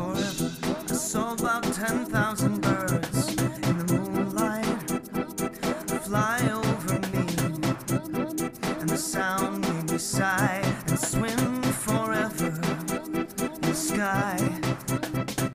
I saw about 10,000 birds in the moonlight fly over me, and the sound made me sigh.